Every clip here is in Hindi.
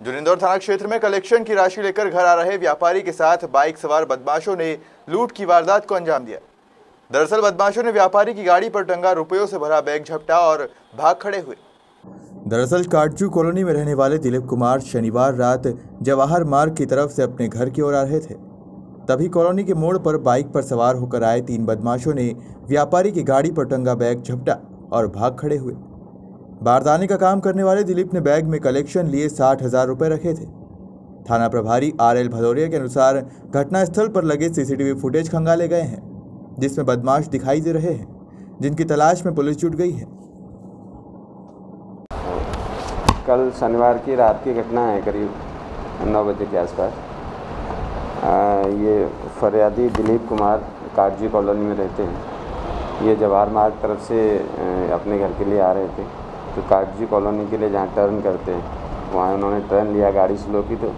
जुनिंदौर थाना क्षेत्र में कलेक्शन की राशि लेकर घर आ रहे व्यापारी के साथ बाइक सवार बदमाशों ने लूट की वारदात को अंजाम दिया। दरअसल बदमाशों ने व्यापारी की गाड़ी पर टंगा रुपयों से भरा बैग झपटा और भाग खड़े हुए। दरअसल काटजू कॉलोनी में रहने वाले दिलीप कुमार शनिवार रात जवाहर मार्ग की तरफ़ से अपने घर की ओर आ रहे थे। तभी कॉलोनी के मोड़ पर बाइक पर सवार होकर आए तीन बदमाशों ने व्यापारी की गाड़ी पर टंगा बैग झपटा और भाग खड़े हुए। बारदाने का काम करने वाले दिलीप ने बैग में कलेक्शन लिए साठ हज़ार रुपये रखे थे। थाना प्रभारी आर एल भदौरिया के अनुसार घटनास्थल पर लगे सीसीटीवी फुटेज खंगाले गए हैं, जिसमें बदमाश दिखाई दे रहे हैं, जिनकी तलाश में पुलिस जुट गई है। कल शनिवार की रात की घटना है करीब नौ बजे के आसपास। ये फरियादी दिलीप कुमार काटजी कॉलोनी में रहते हैं। ये जवाहर मार्ग तरफ़ से अपने घर के लिए आ रहे थे। तो काटजी कॉलोनी के लिए जहाँ टर्न करते हैं वहाँ उन्होंने टर्न लिया गाड़ी स्लो की तो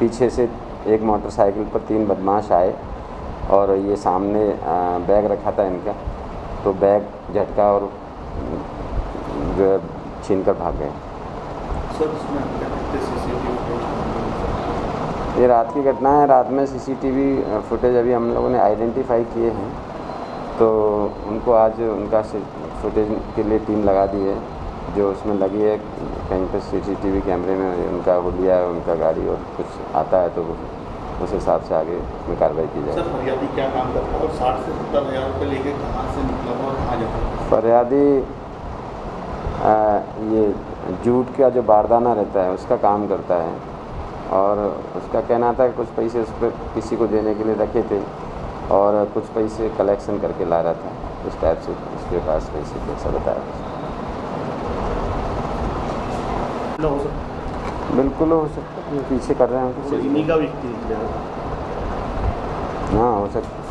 पीछे से एक मोटरसाइकिल पर तीन बदमाश आए और ये सामने बैग रखा था इनका तो बैग झटका और जो है छीन कर भाग गए। ये रात की घटना है। रात में सीसीटीवी फुटेज अभी हम लोगों ने आइडेंटिफाई किए हैं। तो उनको आज उनका फुटेज के लिए टीम लगा दी है। जो उसमें लगी है कहीं पर सीसीटीवी कैमरे में उनका वो लिया है उनका गाड़ी और कुछ आता है तो उस हिसाब से आगे उसमें कार्रवाई की जाए फरियादी क्या काम करता है? और साठ से सत्तर हज़ार रुपये लेके कहाँ से निकला और कहाँ जाता है? फरियादी आ, ये जूट का जो बारदाना रहता है उसका काम करता है। और उसका कहना था कि कुछ पैसे उस पर किसी को देने के लिए रखे थे और कुछ पैसे कलेक्शन करके ला रहा था। उस टाइप से उसके पास पैसे ऐसा बताया ना हो सकता बिल्कुल हो सकता है पीछे कर रहे हैं। इन्हीं का व्यक्ति हाँ। हो सकता